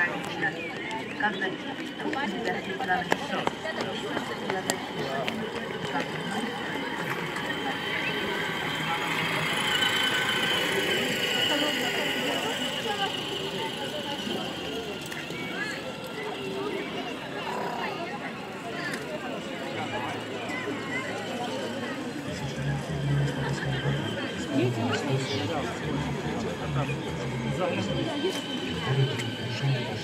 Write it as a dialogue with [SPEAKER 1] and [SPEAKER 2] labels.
[SPEAKER 1] ограничено. Как найти
[SPEAKER 2] приступать для стеклянных часов?
[SPEAKER 3] Thank you. Thank you.